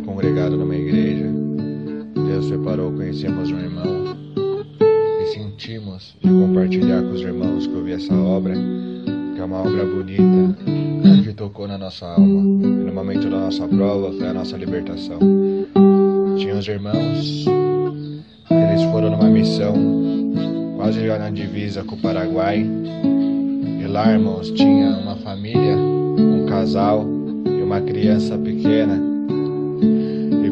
congregado numa igreja, Deus separou, conhecemos um irmão e sentimos de compartilhar com os irmãos que ouvi essa obra, que é uma obra bonita, que tocou na nossa alma. E no momento da nossa prova foi a nossa libertação. Tinha os irmãos, eles foram numa missão quase já na divisa com o Paraguai. E lá, irmãos, tinha uma família, um casal e uma criança pequena.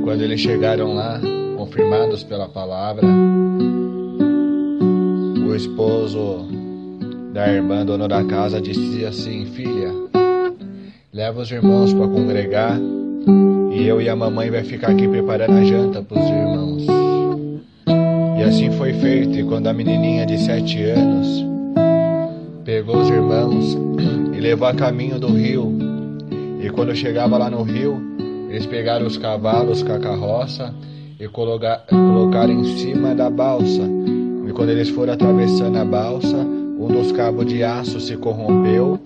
Quando eles chegaram lá, confirmados pela palavra, o esposo da irmã, dono da casa, disse assim: Filha, leva os irmãos para congregar e eu e a mamãe vai ficar aqui preparando a janta para os irmãos. E assim foi feito, e quando a menininha de sete anos pegou os irmãos e levou a caminho do rio, e quando chegava lá no rio, eles pegaram os cavalos com a carroça e colocaram em cima da balsa. E quando eles foram atravessando a balsa, um dos cabos de aço se corrompeu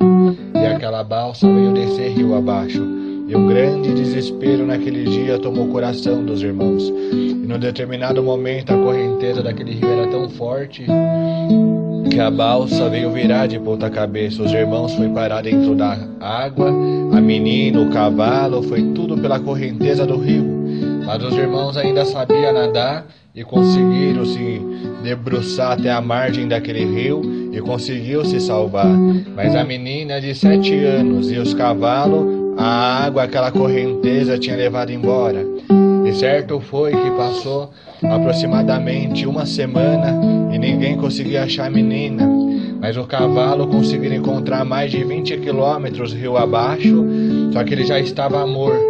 e aquela balsa veio descer rio abaixo. E um grande desespero naquele dia tomou o coração dos irmãos. E num determinado momento a correnteza daquele rio era tão forte que a balsa veio virar de ponta cabeça. Os irmãos foi parar dentro da água, a menina, o cavalo, foi tudo pela correnteza do rio. Mas os irmãos ainda sabiam nadar e conseguiram se debruçar até a margem daquele rio e conseguiu se salvar. Mas a menina de sete anos e os cavalos, a água, aquela correnteza tinha levado embora. E certo foi que passou aproximadamente uma semana e ninguém conseguia achar a menina. Mas o cavalo conseguiu encontrar mais de 20 quilômetros rio abaixo, só que ele já estava morto.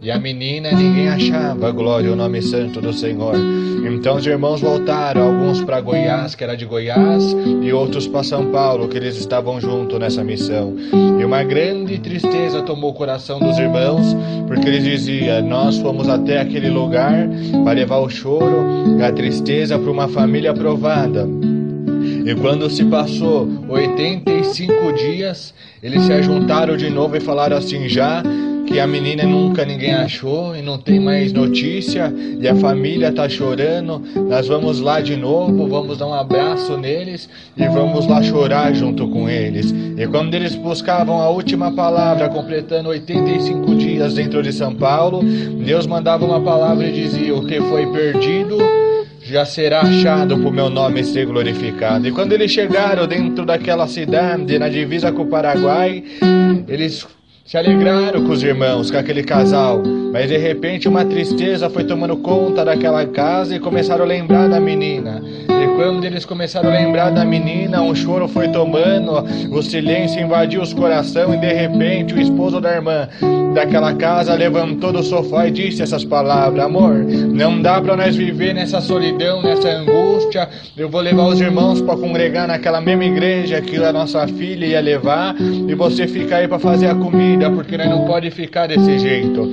E a menina ninguém achava, glória ao nome santo do Senhor. Então os irmãos voltaram, alguns para Goiás, que era de Goiás, e outros para São Paulo, que eles estavam junto nessa missão. E uma grande tristeza tomou o coração dos irmãos, porque eles diziam: Nós fomos até aquele lugar para levar o choro e a tristeza para uma família aprovada. E quando se passou 85 dias, eles se ajuntaram de novo e falaram assim: já que a menina nunca ninguém achou e não tem mais notícia e a família tá chorando. Nós vamos lá de novo, vamos dar um abraço neles e vamos lá chorar junto com eles. E quando eles buscavam a última palavra, completando 85 dias dentro de São Paulo, Deus mandava uma palavra e dizia: O que foi perdido já será achado por meu nome ser glorificado. E quando eles chegaram dentro daquela cidade, na divisa com o Paraguai, eles se alegraram com os irmãos, com aquele casal, mas de repente uma tristeza foi tomando conta daquela casa e começaram a lembrar da menina. E quando eles começaram a lembrar da menina, um choro foi tomando, o silêncio invadiu os corações e de repente o esposo da irmã daquela casa levantou do sofá e disse essas palavras: Amor, não dá para nós viver nessa solidão, nessa angústia. Eu vou levar os irmãos para congregar naquela mesma igreja que a nossa filha ia levar e você fica aí para fazer a comida, porque nós não pode ficar desse jeito.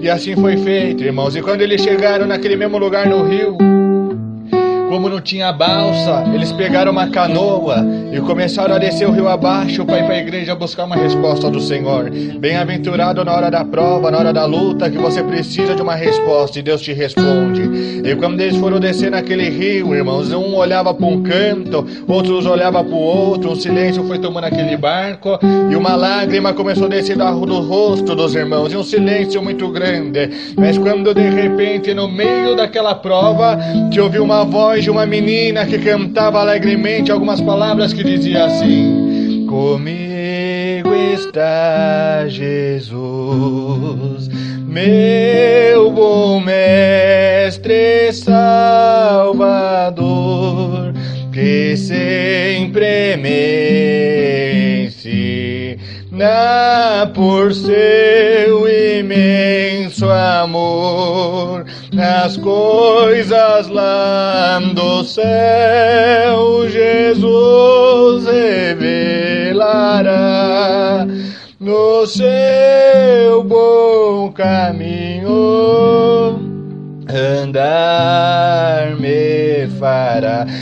E assim foi feito, irmãos. E quando eles chegaram naquele mesmo lugar no rio, como não tinha balsa, eles pegaram uma canoa e começaram a descer o rio abaixo para ir para a igreja buscar uma resposta do Senhor. Bem-aventurado na hora da prova, na hora da luta, que você precisa de uma resposta e Deus te responde. E quando eles foram descer naquele rio, irmãos, um olhava para um canto, outros olhavam para o outro, um silêncio foi tomando aquele barco e uma lágrima começou a descer do rosto dos irmãos, e um silêncio muito grande. Mas quando de repente, no meio daquela prova, te ouviu uma voz de uma menina que cantava alegremente algumas palavras que dizia assim: Comigo está Jesus, meu bom mestre Salvador, que sempre me ensina por seu imenso amor as coisas lá do céu, Jesus revelará no seu bom caminho. Andar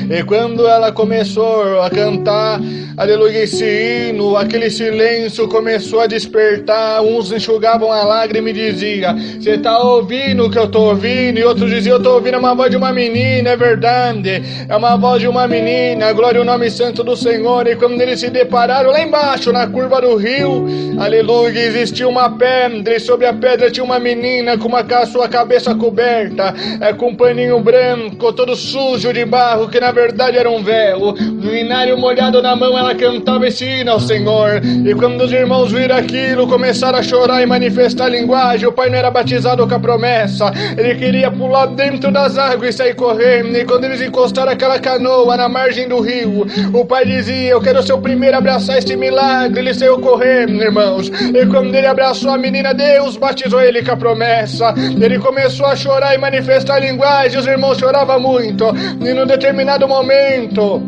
E quando ela começou a cantar, aleluia, esse hino, aquele silêncio começou a despertar. Uns enxugavam a lágrima e diziam: Você tá ouvindo o que eu tô ouvindo? E outros diziam: Eu tô ouvindo uma voz de uma menina, é verdade. É uma voz de uma menina, glória ao nome santo do Senhor. E quando eles se depararam lá embaixo, na curva do rio, aleluia, existia uma pedra, e sobre a pedra tinha uma menina com uma sua cabeça coberta, é, com um paninho branco, todo sujo de barro, que na verdade era um véu. No inário molhado na mão, ela cantava esse hino ao Senhor. E quando os irmãos viram aquilo, começaram a chorar e manifestar a linguagem. O pai não era batizado com a promessa, ele queria pular dentro das águas e sair correndo. E quando eles encostaram aquela canoa na margem do rio, o pai dizia: Eu quero ser o primeiro a abraçar este milagre. Ele saiu correndo, irmãos. E quando ele abraçou a menina, Deus batizou ele com a promessa. Ele começou a chorar e manifestar a linguagem. Os irmãos choravam muito. E num determinado momento,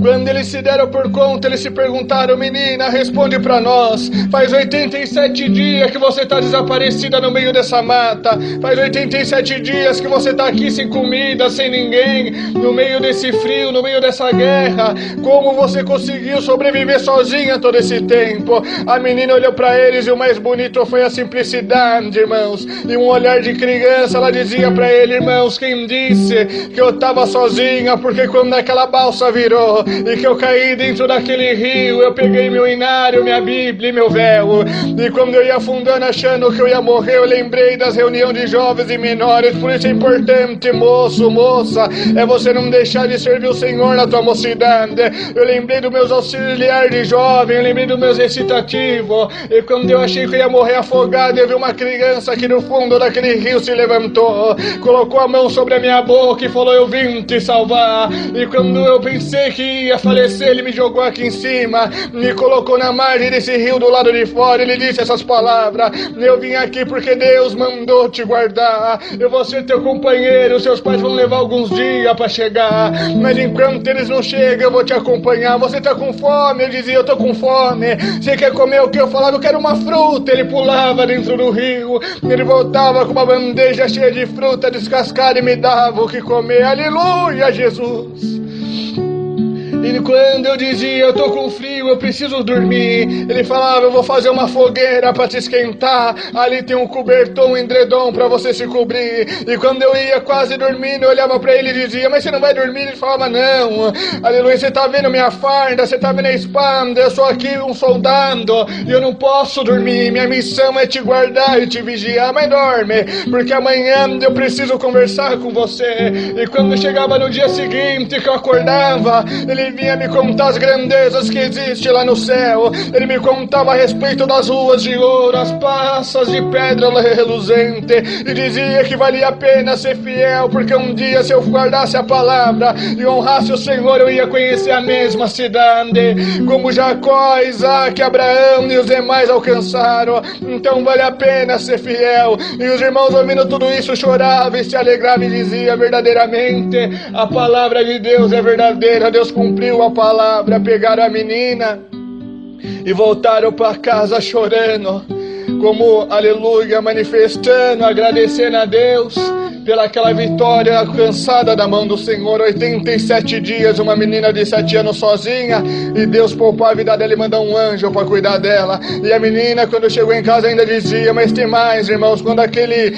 quando eles se deram por conta, eles se perguntaram: Menina, responde para nós. Faz 87 dias que você está desaparecida no meio dessa mata. Faz 87 dias que você está aqui sem comida, sem ninguém, no meio desse frio, no meio dessa guerra. Como você conseguiu sobreviver sozinha todo esse tempo? A menina olhou para eles e o mais bonito foi a simplicidade, irmãos. E um olhar de criança, ela dizia para ele: Irmãos, quem disse que eu estava sozinha? Porque quando aquela balsa virou, e que eu caí dentro daquele rio. Eu peguei meu inário, minha Bíblia e meu véu. E quando eu ia afundando achando que eu ia morrer, eu lembrei das reuniões de jovens e menores. Por isso é importante, moço, moça, é você não deixar de servir o Senhor na tua mocidade. Eu lembrei dos meus auxiliares de jovem, eu lembrei dos meus recitativos. E quando eu achei que eu ia morrer afogado, eu vi uma criança aqui no fundo daquele rio se levantou, colocou a mão sobre a minha boca e falou: Eu vim te salvar. E quando eu pensei que ia falecer, ele me jogou aqui em cima, me colocou na margem desse rio do lado de fora. Ele disse essas palavras: Eu vim aqui porque Deus mandou te guardar. Eu vou ser teu companheiro. Seus pais vão levar alguns dias para chegar, mas enquanto eles não chegam, eu vou te acompanhar. Você tá com fome? Eu dizia: Eu tô com fome. Você quer comer o que? Eu falava: Eu quero uma fruta. Ele pulava dentro do rio, ele voltava com uma bandeja cheia de fruta descascada e me dava o que comer. Aleluia, Jesus. E quando eu dizia, eu tô com frio, eu preciso dormir, ele falava, eu vou fazer uma fogueira para te esquentar. Ali tem um cobertor, um endredom para você se cobrir. E quando eu ia quase dormindo, eu olhava para ele e dizia, mas você não vai dormir? Ele falava, não. Aleluia, você tá vendo minha farda, você tá vendo a espada, eu sou aqui um soldado e eu não posso dormir. Minha missão é te guardar e te vigiar, mas dorme, porque amanhã eu preciso conversar com você. E quando chegava no dia seguinte que eu acordava, ele vinha me contar as grandezas que existe lá no céu. Ele me contava a respeito das ruas de ouro, as passas de pedra reluzente, e dizia que valia a pena ser fiel, porque um dia se eu guardasse a palavra e honrasse o Senhor, eu ia conhecer a mesma cidade, como Jacó, Isaac, Abraão e os demais alcançaram. Então vale a pena ser fiel. E os irmãos ouvindo tudo isso choravam e se alegravam e diziam verdadeiramente: a palavra de Deus é verdadeira, Deus cumpriu cumpriu a palavra, pegaram a menina e voltaram para casa chorando, como aleluia, manifestando, agradecendo a Deus pelaquela vitória alcançada da mão do Senhor. 87 dias, uma menina de 7 anos sozinha, e Deus poupou a vida dela e mandou um anjo para cuidar dela. E a menina, quando chegou em casa, ainda dizia: Mas tem mais, irmãos, quando aquele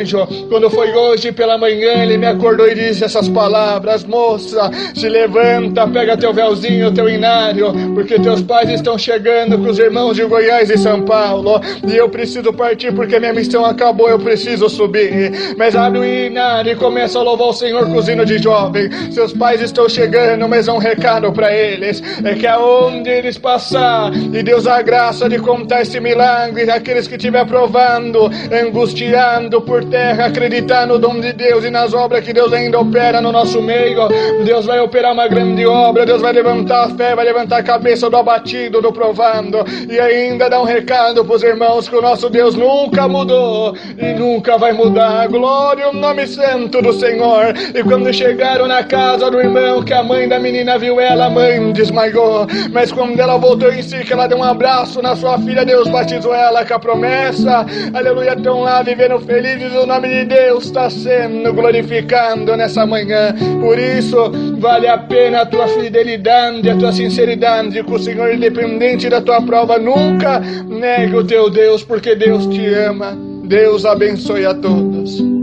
anjo, quando foi hoje pela manhã, ele me acordou e disse essas palavras: Moça, se levanta, pega teu véuzinho, teu inário, porque teus pais estão chegando com os irmãos de Goiás e São Paulo, e eu preciso partir porque minha missão acabou, eu preciso subir. Mas abre o e começa a louvar o Senhor cozinho de jovem. Seus pais estão chegando, mas um recado para eles é que aonde eles passar e Deus a graça de contar esse milagre, aqueles que estiver provando, angustiando por terra, acreditando no dom de Deus e nas obras que Deus ainda opera no nosso meio, Deus vai operar uma grande obra, Deus vai levantar a fé, vai levantar a cabeça do abatido, do provando e ainda dá um recado para os irmãos que o nosso Deus nunca mudou e nunca vai mudar. Glória ao nome santo do Senhor. E quando chegaram na casa do irmão, que a mãe da menina viu ela, a mãe desmaiou. Mas quando ela voltou em si, que ela deu um abraço na sua filha, Deus batizou ela com a promessa. Aleluia, estão lá vivendo felizes. O nome de Deus está sendo glorificado nessa manhã. Por isso, vale a pena a tua fidelidade, a tua sinceridade com o Senhor, independente da tua prova. Nunca negue o teu Deus, porque Deus te ama. Deus abençoe a todos.